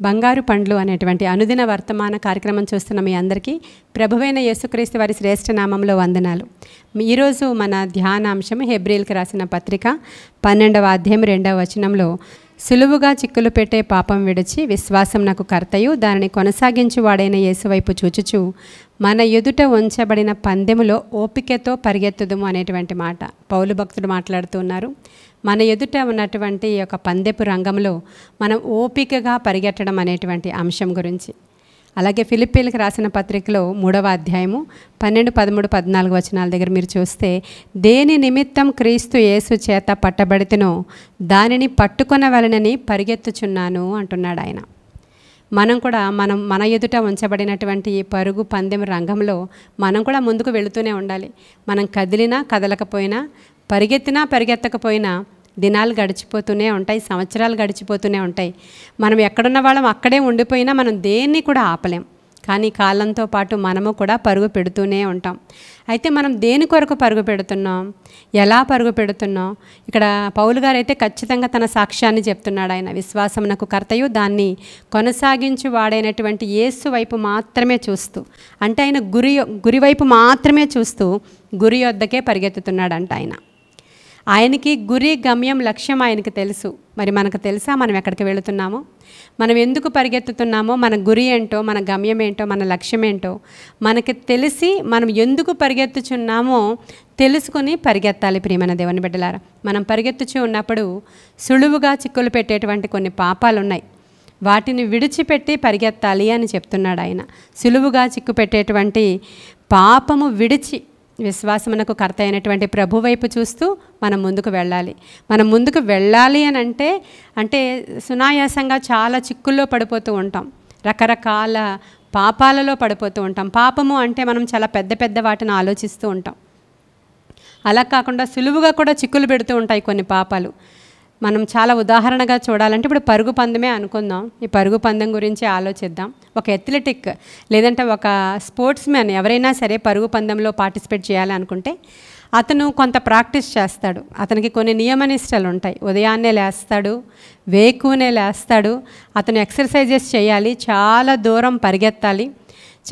బంగారు పండ్లు అనేటువంటి అనుదిన వర్తమాన కార్యక్రమం చూస్తున్న మీ అందరికీ ప్రభువైన యేసుక్రీస్తు వారి శ్రేష్ఠ నామంలో వందనాలు. ఈరోజు మన ధ్యానాంశం హెబ్రిల్కి రాసిన పత్రిక పన్నెండవ అధ్యాయం రెండవ వచనంలో సులువుగా చిక్కులు పెట్టే పాపం విడిచి విశ్వాసం నాకు కర్తయు దానిని కొనసాగించు వాడైన యేసువైపు చూచుచు మన ఎదుట ఉంచబడిన పందెములో ఓపికతో పరిగెత్తుదుము అనేటువంటి మాట. పౌలు భక్తుడు మాట్లాడుతున్నారు మన ఎదుట ఉన్నటువంటి ఈ యొక్క పందెపు రంగంలో మనం ఓపికగా పరిగెట్టడం అనేటువంటి అంశం గురించి. అలాగే ఫిలిప్పీలకు రాసిన పత్రికలో మూడవ అధ్యాయము పన్నెండు పదమూడు పద్నాలుగు వచనాల దగ్గర మీరు చూస్తే దేని నిమిత్తం క్రీస్తు యేసు చేత పట్టబడితేనో దానిని పట్టుకొనవలనని పరిగెత్తుచున్నాను అంటున్నాడు ఆయన. మనం కూడా మనం మన ఎదుట ఉంచబడినటువంటి ఈ పరుగు పందెం రంగంలో మనం కూడా ముందుకు వెళుతూనే ఉండాలి. మనం కదిలినా కదలకపోయినా పరిగెత్తినా పరిగెత్తకపోయినా దినాలు గడిచిపోతూనే ఉంటాయి సంవత్సరాలు గడిచిపోతూనే ఉంటాయి. మనం ఎక్కడున్న వాళ్ళం అక్కడే ఉండిపోయినా మనం దేన్ని కూడా ఆపలేం. కానీ కాలంతో పాటు మనము కూడా పరుగు పెడుతూనే ఉంటాం. అయితే మనం దేని కొరకు పరుగు పెడుతున్నాం? ఎలా పరుగు పెడుతున్నాం? ఇక్కడ పౌలు గారు అయితే ఖచ్చితంగా తన సాక్ష్యాన్ని చెప్తున్నాడు ఆయన. విశ్వాసమునకు కర్తయు దాన్ని కొనసాగించి వాడైనటువంటి యేసు వైపు మాత్రమే చూస్తూ అంటే ఆయన గురి గురి వైపు మాత్రమే చూస్తూ గురి వద్దకే పరిగెత్తుతున్నాడంట ఆయన. ఆయనకి గురి గమ్యం లక్ష్యం ఆయనకి తెలుసు. మరి మనకు తెలుసా మనం ఎక్కడికి వెళుతున్నామో? మనం ఎందుకు పరిగెత్తుతున్నామో? మన గురి ఏంటో? మన గమ్యం ఏంటో? మన లక్ష్యం ఏంటో? మనకి తెలిసి మనం ఎందుకు పరిగెత్తుచున్నామో తెలుసుకుని పరిగెత్తాలి ప్రియమైన దేవుని బిడ్డలారా. మనం పరిగెత్తుచు ఉన్నప్పుడు సులువుగా చిక్కులు పెట్టేటువంటి కొన్ని పాపాలు ఉన్నాయి వాటిని విడిచిపెట్టి పరిగెత్తాలి అని చెప్తున్నాడు ఆయన. సులువుగా చిక్కు పెట్టేటువంటి పాపము విడిచి విశ్వాసమునకు కర్త అయినటువంటి ప్రభు వైపు చూస్తూ మనం ముందుకు వెళ్ళాలి. మనం ముందుకు వెళ్ళాలి అని అంటే అంటే సునాయాసంగా చాలా చిక్కుల్లో పడిపోతూ ఉంటాం. రకరకాల పాపాలలో పడిపోతూ ఉంటాం. పాపము అంటే మనం చాలా పెద్ద పెద్ద వాటిని ఆలోచిస్తూ ఉంటాం. అలా కాకుండా సులువుగా కూడా చిక్కులు పెడుతూ ఉంటాయి కొన్ని పాపాలు. మనం చాలా ఉదాహరణగా చూడాలంటే ఇప్పుడు పరుగు పందెమే అనుకుందాం. ఈ పరుగు పందెం గురించి ఆలోచిద్దాం. ఒక ఎథ్లెటిక్ లేదంటే ఒక స్పోర్ట్స్ మ్యాన్ ఎవరైనా సరే పరుగు పందెంలో పార్టిసిపేట్ చేయాలనుకుంటే అతను కొంత ప్రాక్టీస్ చేస్తాడు. అతనికి కొన్ని నియమనిష్టలు ఉంటాయి. ఉదయాన్నే లేస్తాడు వేకునే లేస్తాడు అతను ఎక్సర్సైజెస్ చేయాలి చాలా దూరం పరిగెత్తాలి.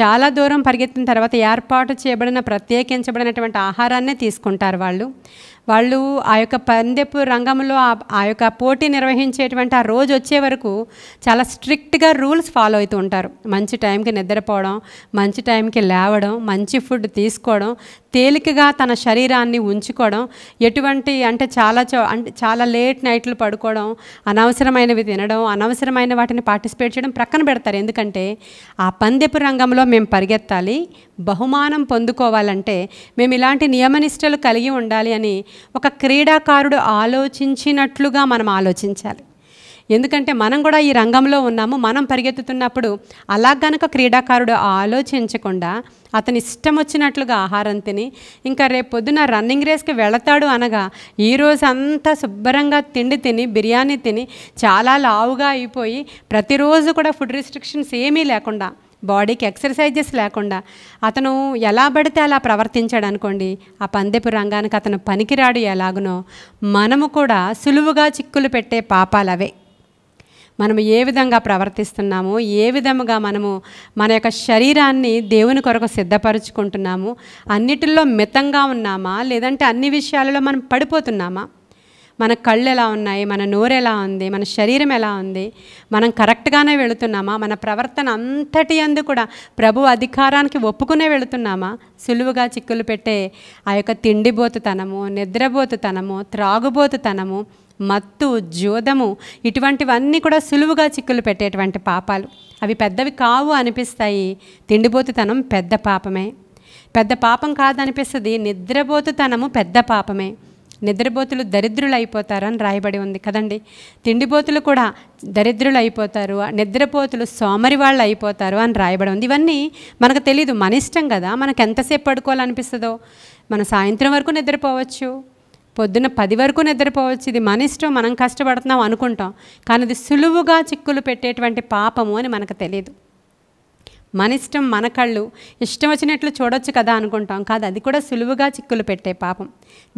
చాలా దూరం పరిగెత్తిన తర్వాత ఏర్పాటు చేయబడిన ప్రత్యేకించబడినటువంటి ఆహారాన్నే తీసుకుంటారు వాళ్ళు. వాళ్ళు ఆ యొక్క పందెపు రంగంలో ఆ యొక్క పోటీ నిర్వహించేటువంటి ఆ రోజు వచ్చే వరకు చాలా స్ట్రిక్ట్గా రూల్స్ ఫాలో అవుతూ ఉంటారు. మంచి టైంకి నిద్రపోవడం మంచి టైంకి లేవడం మంచి ఫుడ్ తీసుకోవడం తేలికగా తన శరీరాన్ని ఉంచుకోవడం ఎటువంటి అంటే చాలా అంటే చాలా లేట్ నైట్లు పడుకోవడం అనవసరమైనవి తినడం అనవసరమైన వాటిని పార్టిసిపేట్ చేయడం ప్రక్కన పెడతారు. ఎందుకంటే ఆ పందెపు రంగంలో మేము పరిగెత్తాలి బహుమానం పొందుకోవాలంటే మేము ఇలాంటి నియమనిష్టలు కలిగి ఉండాలి అని ఒక క్రీడాకారుడు ఆలోచించినట్లుగా మనం ఆలోచించాలి. ఎందుకంటే మనం కూడా ఈ రంగంలో ఉన్నాము మనం పరిగెత్తుతున్నప్పుడు అలా గనక క్రీడాకారుడు ఆలోచించకుండా అతని ఇష్టం వచ్చినట్లుగా ఆహారం తిని ఇంకా రేపు పొద్దున రన్నింగ్ రేస్కి వెళతాడు అనగా ఈరోజు అంతా శుభ్రంగా తిండి తిని బిర్యానీ తిని చాలా లావుగా అయిపోయి ప్రతిరోజు కూడా ఫుడ్ రిస్ట్రిక్షన్స్ ఏమీ లేకుండా బాడీకి ఎక్సర్సైజెస్ లేకుండా అతను ఎలా పడితే అలా ప్రవర్తించాడు అనుకోండి ఆ పందెపు రంగానికి అతను పనికిరాడు ఎలాగునో మనము కూడా సులువుగా చిక్కులు పెట్టే పాపాలవే. మనము ఏ విధంగా ప్రవర్తిస్తున్నాము ఏ విధముగా మనము మన యొక్క శరీరాన్ని దేవుని కొరకు సిద్ధపరుచుకుంటున్నాము అన్నిటిలో మితంగా ఉన్నామా లేదంటే అన్ని విషయాలలో మనం పడిపోతున్నామా? మన కళ్ళు ఎలా ఉన్నాయి మన నోరు ఎలా ఉంది మన శరీరం ఎలా ఉంది మనం కరెక్ట్గానే వెళుతున్నామా మన ప్రవర్తన అంతటి అందు కూడా ప్రభు అధికారానికి ఒప్పుకునే వెళుతున్నామా? సులువుగా చిక్కులు పెట్టే ఆ యొక్క తిండిబోతుతనము నిద్రబోతుతనము త్రాగుబోతుతనము మత్తు జోదము ఇటువంటివన్నీ కూడా సులువుగా చిక్కులు పెట్టేటువంటి పాపాలు. అవి పెద్దవి కావు అనిపిస్తాయి. తిండిబోతుతనం పెద్ద పాపమే. పెద్ద పాపం కాదనిపిస్తుంది. నిద్రబోతుతనము పెద్ద పాపమే. నిద్రబోతులు దరిద్రులు అయిపోతారని రాయబడి ఉంది కదండి. తిండిబోతులు కూడా దరిద్రులు అయిపోతారు నిద్రపోతులు సోమరి వాళ్ళు అయిపోతారు అని రాయబడి ఉంది. ఇవన్నీ మనకు తెలీదు. మన ఇష్టం కదా. మనకు ఎంతసేపు పడుకోవాలనిపిస్తుందో. మన సాయంత్రం వరకు నిద్రపోవచ్చు. పొద్దున పది వరకు నిద్రపోవచ్చు. ఇది మన ఇష్టం మనం కష్టపడుతున్నాం అనుకుంటాం. కానీ అది సులువుగా చిక్కులు పెట్టేటువంటి పాపము అని మనకు తెలియదు మన ఇష్టం మన కళ్ళు ఇష్టం వచ్చినట్లు చూడొచ్చు కదా అనుకుంటాం. కాదు అది కూడా సులువుగా చిక్కులు పెట్టే పాపం.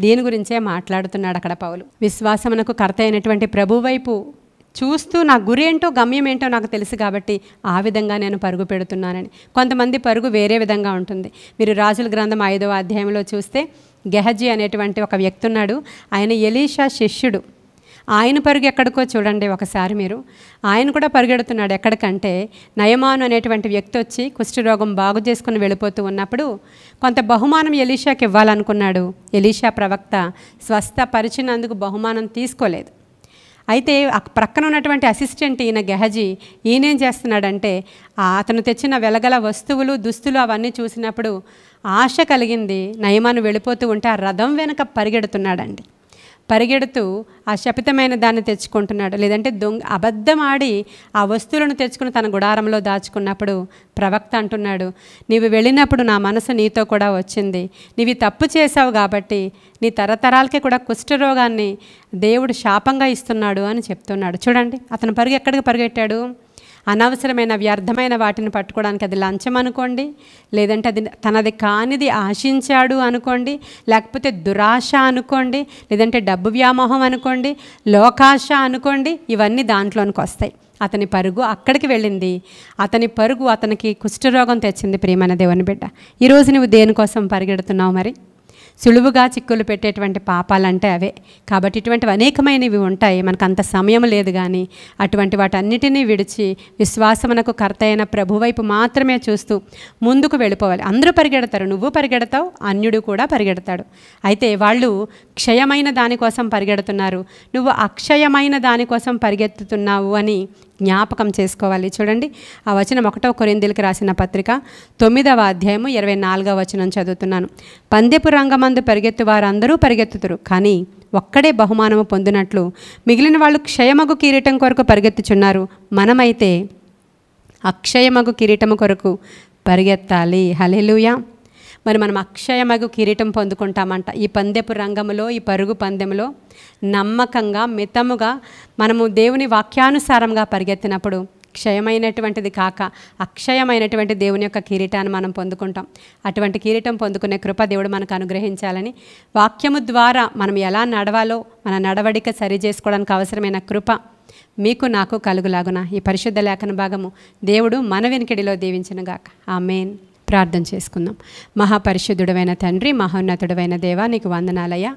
దీని గురించే మాట్లాడుతున్నాడు అక్కడ పౌలు. విశ్వాసమునకు కర్త అయినటువంటి ప్రభు వైపు చూస్తూ నా గురి ఏంటో గమ్యం ఏంటో నాకు తెలుసు కాబట్టి ఆ విధంగా నేను పరుగు పెడుతున్నానని. కొంతమంది పరుగు వేరే విధంగా ఉంటుంది. మీరు రాజుల గ్రంథం ఐదవ అధ్యాయంలో చూస్తే గెహజీ అనేటువంటి ఒక వ్యక్తి ఉన్నాడు. ఆయన ఎలీషా శిష్యుడు. ఆయన పరుగు ఎక్కడికో చూడండి ఒకసారి మీరు. ఆయన కూడా పరుగెడుతున్నాడు ఎక్కడికంటే నయమాను అనేటువంటి వ్యక్తి వచ్చి కుష్ఠరోగం బాగు చేసుకుని వెళ్ళిపోతూ ఉన్నప్పుడు కొంత బహుమానం ఎలీషాకి ఇవ్వాలనుకున్నాడు. ఎలీషా ప్రవక్త స్వస్థ పరిచినందుకు బహుమానం తీసుకోలేదు. అయితే ప్రక్కన ఉన్నటువంటి అసిస్టెంట్ ఈయన గెహజీ ఈయనేం చేస్తున్నాడంటే అతను తెచ్చిన వెలగల వస్తువులు దుస్తులు అవన్నీ చూసినప్పుడు ఆశ కలిగింది నయమాను వెళ్ళిపోతూ ఉంటే ఆ రథం వెనుక పరిగెడుతున్నాడండి. పరిగెడుతూ ఆ శపితమైన దాన్ని తెచ్చుకుంటున్నాడు. లేదంటే దొంగ అబద్ధం ఆడి ఆ వస్తువులను తెచ్చుకుని తన గుడారంలో దాచుకున్నప్పుడు ప్రవక్త అంటున్నాడు నీవు వెళ్ళినప్పుడు నా మనసు నీతో కూడా వచ్చింది. నీవి తప్పు చేశావు కాబట్టి నీ తరతరాలకి కూడా కుష్ఠరోగాన్ని దేవుడు శాపంగా ఇస్తున్నాడు అని చెప్తున్నాడు. చూడండి అతను పరుగు ఎక్కడికి పరిగెట్టాడు? అనవసరమైన వ్యర్థమైన వాటిని పట్టుకోవడానికి అది లంచం అనుకోండి లేదంటే అది తనది కానిది ఆశించాడు అనుకోండి లేకపోతే దురాశ అనుకోండి లేదంటే డబ్బు వ్యామోహం అనుకోండి లోకాశ అనుకోండి ఇవన్నీ దాంట్లోనికి వస్తాయి. అతని పరుగు అక్కడికి వెళ్ళింది. అతని పరుగు అతనికి కుష్ఠరోగం తెచ్చింది ప్రియమైన దేవుని బిడ్డ. ఈరోజు నువ్వు దేనికోసం పరిగెడుతున్నావు మరి? సులువుగా చిక్కులు పెట్టేటువంటి పాపాలంటే అవే. కాబట్టి ఇటువంటివి అనేకమైనవి ఉంటాయి. మనకు అంత సమయం లేదు కానీ అటువంటి వాటన్నిటినీ విడిచి విశ్వాసమునకు కర్త అయిన ప్రభు వైపు మాత్రమే చూస్తూ ముందుకు వెళ్ళిపోవాలి. అందరూ పరిగెడతారు. నువ్వు పరిగెడతావు అన్యుడు కూడా పరిగెడతాడు. అయితే వాళ్ళు క్షయమైన దానికోసం పరిగెడుతున్నారు. నువ్వు అక్షయమైన దానికోసం పరిగెత్తుతున్నావు అని జ్ఞాపకం చేసుకోవాలి. చూడండి ఆ వచనం ఒకటవ కొరిందీలకు రాసిన పత్రిక తొమ్మిదవ అధ్యాయము ఇరవై నాలుగవ వచనం చదువుతున్నాను. పందెపు రంగమందు పరిగెత్తు వారందరూ పరిగెత్తుతురు కానీ ఒక్కడే బహుమానము పొందినట్లు మిగిలిన వాళ్ళు క్షయమగు కిరీటం కొరకు పరిగెత్తుచున్నారు. మనమైతే అక్షయమగు కిరీటము కొరకు పరిగెత్తాలి. హలెలుయా మరి మనం అక్షయమగు కిరీటం పొందుకుంటామంట. ఈ పందెపు రంగములో ఈ పరుగు పందెములో నమ్మకంగా మితముగా మనము దేవుని వాక్యానుసారంగా పరిగెత్తినప్పుడు క్షయమైనటువంటిది కాక అక్షయమైనటువంటి దేవుని యొక్క కిరీటాన్ని మనం పొందుకుంటాం. అటువంటి కిరీటం పొందుకునే కృప దేవుడు మనకు అనుగ్రహించాలని వాక్యము ద్వారా మనం ఎలా నడవాలో మన నడవడిక సరి చేసుకోవడానికి అవసరమైన కృప మీకు నాకు కలుగులాగున. ఈ పరిశుద్ధ లేఖన భాగము దేవుడు మన వెనుకడిలో దీవించనుగాక. ఆ మెయిన్ ప్రార్థన చేసుకుందాం. మహాపరిశుద్ధుడమైన తండ్రి మహోన్నతుడమైన దేవా నీకు వందనాలయ్యా.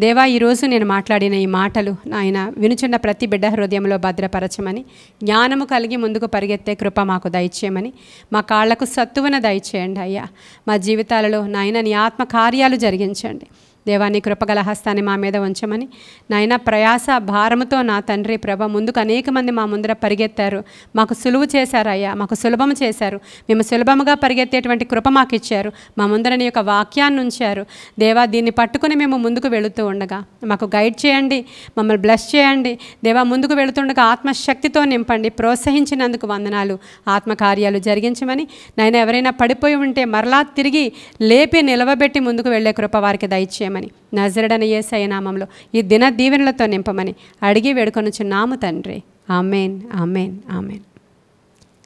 దేవా ఈరోజు నేను మాట్లాడిన ఈ మాటలు నాయన వినుచున్న ప్రతి బిడ్డ హృదయంలో భద్రపరచమని జ్ఞానము కలిగి ముందుకు పరిగెత్తే కృప మాకు దయచేయమని మా కాళ్ళకు సత్తువన దయచేయండి అయ్యా. మా జీవితాలలో నాయన నీ ఆత్మ కార్యాలు జరిగించండి. దేవాన్ని కృపగల హస్తాన్ని మా మీద ఉంచమని. నాయన ప్రయాస భారముతో నా తండ్రి ప్రభ ముందుకు అనేక మంది మా ముందర పరిగెత్తారు. మాకు సులువు చేశారయ్యా మాకు సులభం చేశారు. మేము సులభముగా పరిగెత్తేటువంటి కృప మాకు ఇచ్చారు మా ముందర నీ యొక్క వాక్యాన్ని ఉంచారు. దేవా దీన్ని పట్టుకుని మేము ముందుకు వెళుతూ ఉండగా మాకు గైడ్ చేయండి మమ్మల్ని బ్లెస్ చేయండి. దేవా ముందుకు వెళుతుండగా ఆత్మశక్తితో నింపండి ప్రోత్సహించినందుకు వందనాలు. ఆత్మకార్యాలు జరిగించమని. నాయన ఎవరైనా పడిపోయి ఉంటే మరలా తిరిగి లేపి నిలవబెట్టి ముందుకు వెళ్ళే కృప వారికి దయచేయమని. నజరడన ఏసయ నామంలో ఈ దిన దీవెనలతో నింపమని అడిగి వేడుకొనుచున్నాము తండ్రి. Amen amen amen.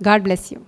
God bless you.